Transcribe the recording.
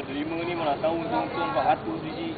Kalau terima ni mana tahu untung-untung 400 biji.